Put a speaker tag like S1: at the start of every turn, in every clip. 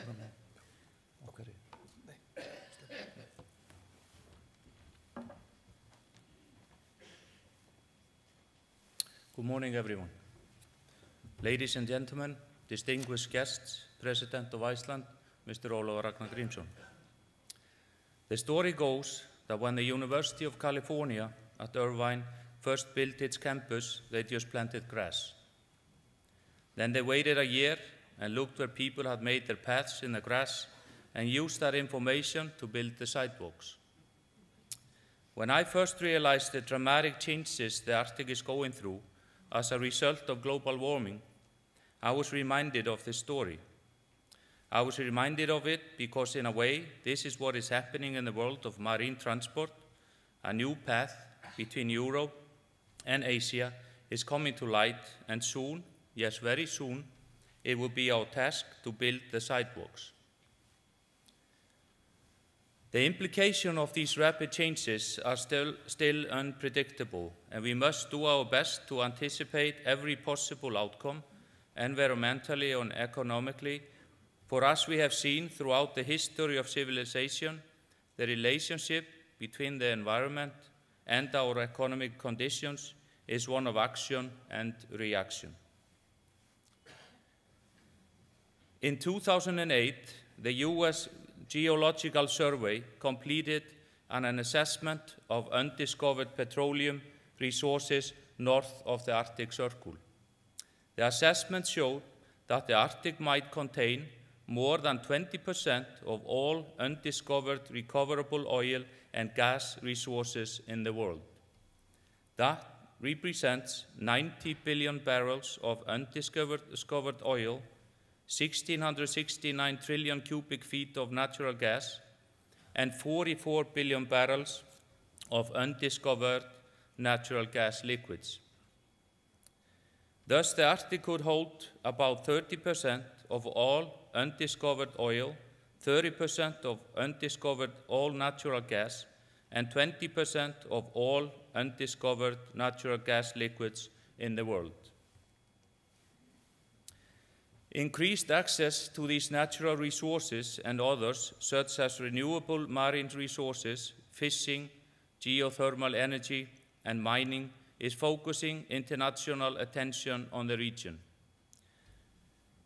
S1: til að okkar. Good morning, everyone. Ladies and gentlemen, distinguished guests, President of Iceland, Mr. Ólafur Ragnar Grímsson. The story goes that when the University of California at Irvine first built its campus, they just planted grass. Then they waited a year and looked where people had made their paths in the grass and used that information to build the sidewalks. When I first realized the dramatic changes the Arctic is going through as a result of global warming, I was reminded of this story. I was reminded of it because, in a way, this is what is happening in the world of marine transport. A new path between Europe and Asia is coming to light, and soon, yes, very soon, it will be our task to build the sidewalks. The implication of these rapid changes are still, still unpredictable, and we must do our best to anticipate every possible outcome, environmentally and economically, for as we have seen throughout the history of civilization, the relationship between the environment and our economic conditions is one of action and reaction. In 2008, the US Geological Survey completed an, an assessment of undiscovered petroleum resources north of the Arctic Circle. The assessment showed that the Arctic might contain more than 20% of all undiscovered recoverable oil and gas resources in the world. That represents 90 billion barrels of undiscovered discovered oil, 1,669 trillion cubic feet of natural gas, and 44 billion barrels of undiscovered natural gas liquids. Thus, the Arctic could hold about 30% of all undiscovered oil, 30% of undiscovered all natural gas, and 20% of all undiscovered natural gas liquids in the world. Increased access to these natural resources and others, such as renewable marine resources, fishing, geothermal energy, and mining, is focusing international attention on the region.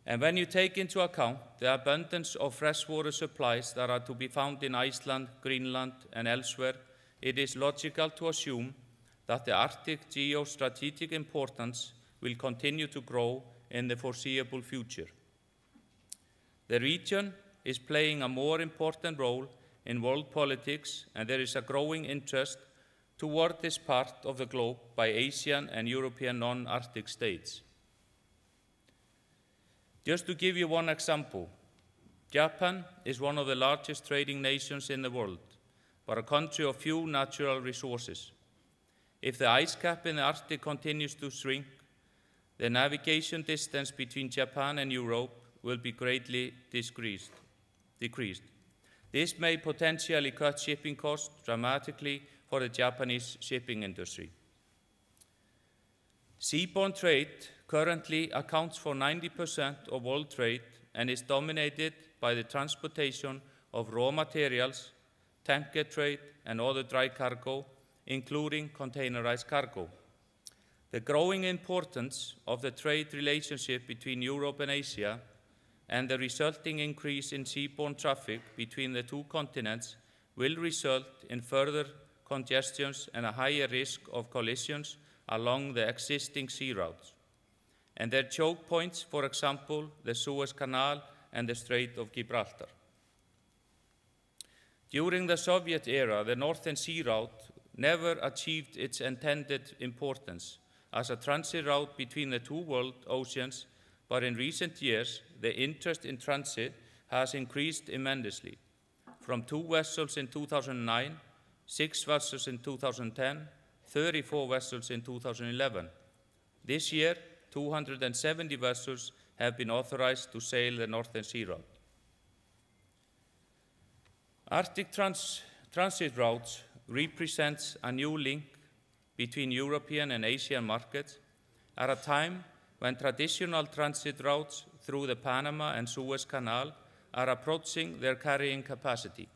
S1: And when you take into account the abundance of freshwater supplies that are to be found in Iceland, Greenland, and elsewhere, it is logical to assume that the Arctic geostrategic importance will continue to grow in the foreseeable future. The region is playing a more important role in world politics, and there is a growing interest toward this part of the globe by Asian and European non Arctic states. Just to give you one example, Japan is one of the largest trading nations in the world, but a country of few natural resources. If the ice cap in the Arctic continues to shrink, the navigation distance between Japan and Europe will be greatly decreased. This may potentially cut shipping costs dramatically for the Japanese shipping industry. Seaborne trade currently accounts for 90% of world trade and is dominated by the transportation of raw materials, tanker trade, and other dry cargo, including containerized cargo. The growing importance of the trade relationship between Europe and Asia and the resulting increase in seaborne traffic between the two continents will result in further congestions and a higher risk of collisions along the existing sea routes and their choke points, for example, the Suez Canal and the Strait of Gibraltar. During the Soviet era, the Northern Sea Route never achieved its intended importance as a transit route between the two world oceans, but in recent years, the interest in transit has increased immensely. From two vessels in 2009, six vessels in 2010, 34 vessels in 2011. This year, 270 vessels have been authorized to sail the Northern Sea Route. Arctic trans transit routes represents a new link between European and Asian markets at a time when traditional transit routes through the Panama and Suez Canal are approaching their carrying capacity.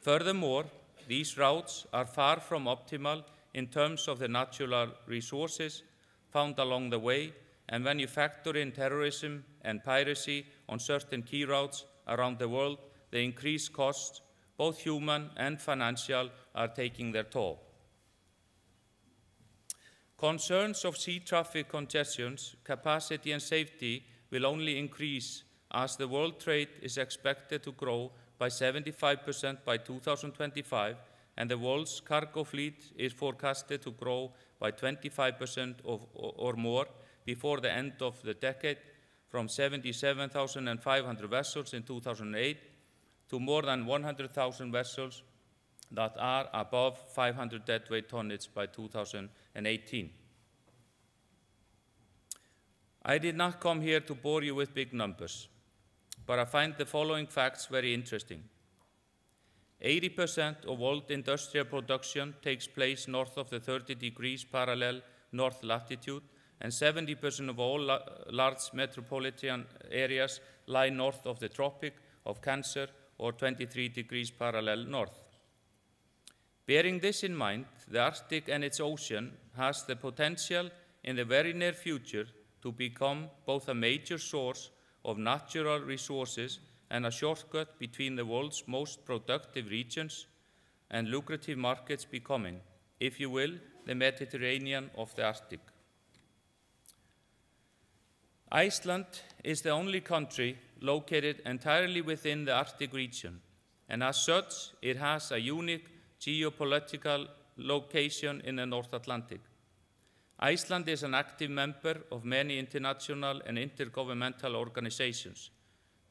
S1: Furthermore, these routes are far from optimal in terms of the natural resources found along the way, and when you factor in terrorism and piracy on certain key routes around the world, the increased costs, both human and financial, are taking their toll. Concerns of sea traffic congestions, capacity and safety will only increase as the world trade is expected to grow by 75% by 2025 and the world's cargo fleet is forecasted to grow by 25% of, or more before the end of the decade from 77,500 vessels in 2008 to more than 100,000 vessels that are above 500 deadweight tonnage by 2018. I did not come here to bore you with big numbers, but I find the following facts very interesting. 80% of world industrial production takes place north of the 30 degrees parallel north latitude, and 70% of all la large metropolitan areas lie north of the Tropic of Cancer or 23 degrees parallel north. Bearing this in mind, the Arctic and its ocean has the potential in the very near future to become both a major source of natural resources and a shortcut between the world's most productive regions and lucrative markets becoming, if you will, the Mediterranean of the Arctic. Iceland is the only country located entirely within the Arctic region, and as such, it has a unique geopolitical location in the North Atlantic. Iceland is an active member of many international and intergovernmental organizations.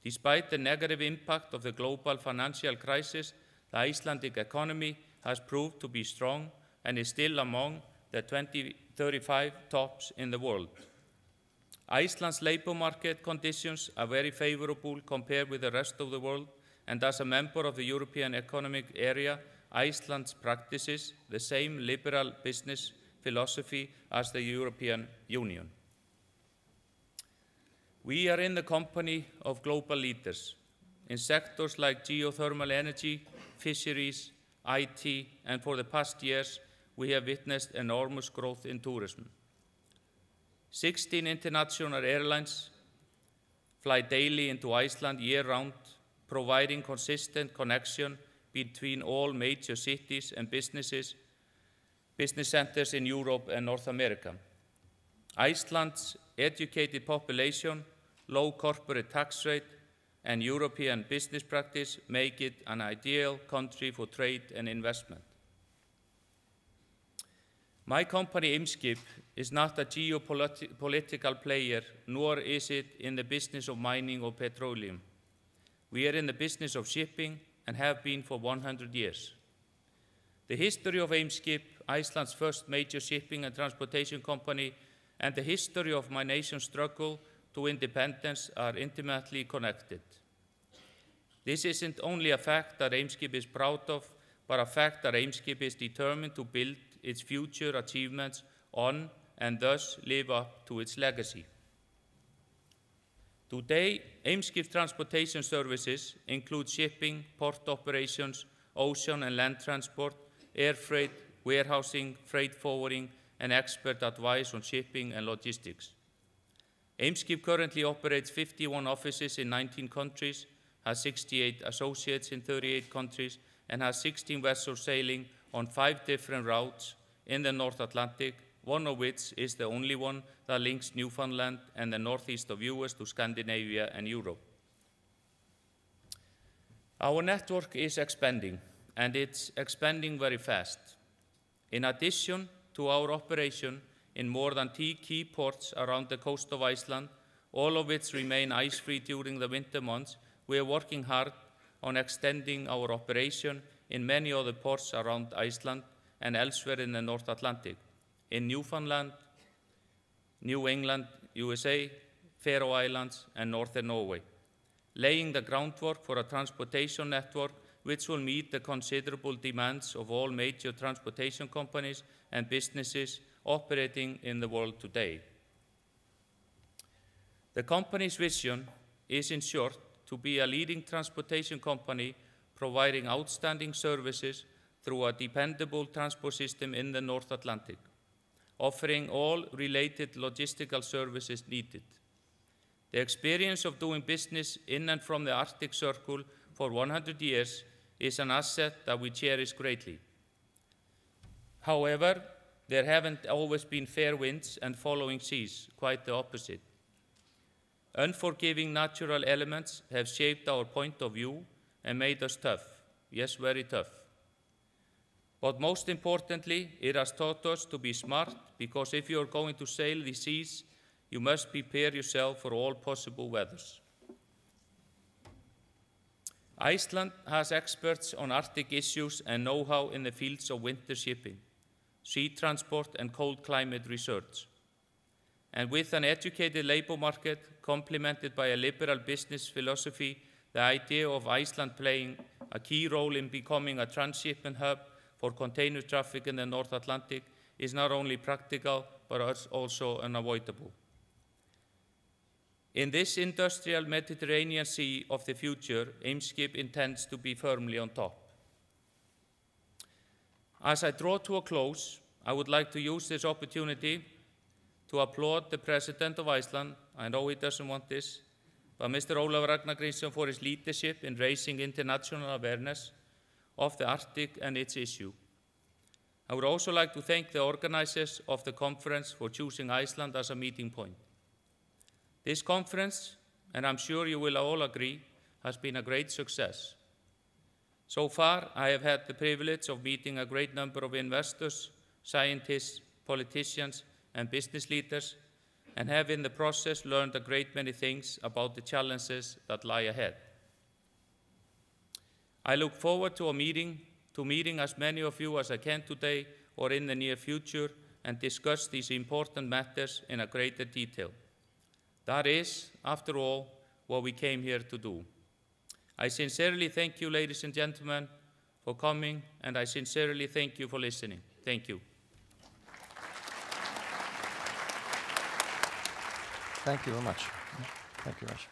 S1: Despite the negative impact of the global financial crisis, the Icelandic economy has proved to be strong and is still among the 2035 tops in the world. Iceland's labor market conditions are very favorable compared with the rest of the world, and as a member of the European Economic Area, Iceland practices the same liberal business philosophy as the European Union. We are in the company of global leaders in sectors like geothermal energy, fisheries, IT, and for the past years, we have witnessed enormous growth in tourism. 16 international airlines fly daily into Iceland year-round, providing consistent connection between all major cities and businesses business centers in Europe and North America. Iceland's educated population, low corporate tax rate, and European business practice make it an ideal country for trade and investment. My company, Eimskip, is not a geopolitical player, nor is it in the business of mining or petroleum. We are in the business of shipping and have been for 100 years. The history of Eimskip Iceland's first major shipping and transportation company, and the history of my nation's struggle to independence are intimately connected. This isn't only a fact that Eimskip is proud of, but a fact that Eimskip is determined to build its future achievements on and thus live up to its legacy. Today, Eimskip transportation services include shipping, port operations, ocean and land transport, air freight, warehousing, freight forwarding, and expert advice on shipping and logistics. Eimskip currently operates 51 offices in 19 countries, has 68 associates in 38 countries, and has 16 vessels sailing on five different routes in the North Atlantic, one of which is the only one that links Newfoundland and the northeast of US to Scandinavia and Europe. Our network is expanding, and it's expanding very fast. In addition to our operation in more than 10 key ports around the coast of Iceland, all of which remain ice-free during the winter months, we are working hard on extending our operation in many other ports around Iceland and elsewhere in the North Atlantic, in Newfoundland, New England, USA, Faroe Islands, and Northern Norway, laying the groundwork for a transportation network which will meet the considerable demands of all major transportation companies and businesses operating in the world today. The company's vision is, in short, to be a leading transportation company providing outstanding services through a dependable transport system in the North Atlantic, offering all related logistical services needed. The experience of doing business in and from the Arctic Circle for 100 years is an asset that we cherish greatly. However, there haven't always been fair winds and following seas, quite the opposite. Unforgiving natural elements have shaped our point of view and made us tough. Yes, very tough. But most importantly, it has taught us to be smart because if you are going to sail the seas, you must prepare yourself for all possible weathers. Iceland has experts on Arctic issues and know-how in the fields of winter shipping, sea transport and cold climate research. And with an educated labor market complemented by a liberal business philosophy, the idea of Iceland playing a key role in becoming a transshipment hub for container traffic in the North Atlantic is not only practical, but also unavoidable. In this industrial Mediterranean Sea of the future, Eimskip intends to be firmly on top. As I draw to a close, I would like to use this opportunity to applaud the President of Iceland. I know he doesn't want this, but Mr. Ólafur Ragnar Grímsson for his leadership in raising international awareness of the Arctic and its issue. I would also like to thank the organizers of the conference for choosing Iceland as a meeting point. This conference, and I'm sure you will all agree, has been a great success. So far, I have had the privilege of meeting a great number of investors, scientists, politicians, and business leaders, and have in the process learned a great many things about the challenges that lie ahead. I look forward to a meeting, to meeting as many of you as I can today or in the near future and discuss these important matters in a greater detail. That is, after all, what we came here to do. I sincerely thank you, ladies and gentlemen, for coming, and I sincerely thank you for listening. Thank you.
S2: Thank you very much. Thank you very much.